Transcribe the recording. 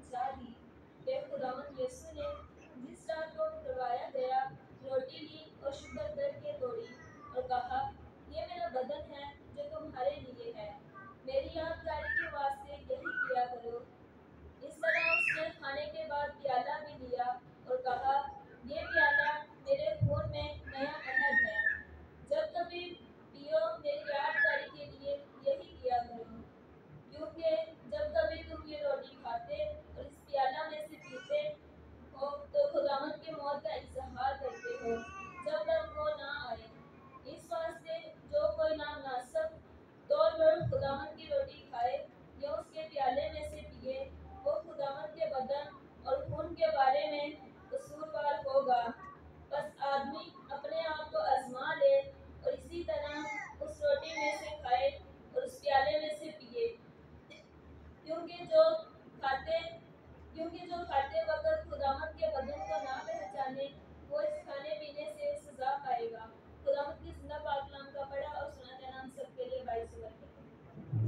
Zadi, Dev Khudaman listened खुदावन की रोटी खाए, या उसके प्याले में से पिए, वो खुदावन के बदन और खून के बारे में कसूरवार होगा। बस आदमी अपने आप को आजमा ले और इसी तरह उस रोटी में से खाए और उस प्याले में से पिए। क्योंकि जो खाते, क्योंकि जो खाते वक्त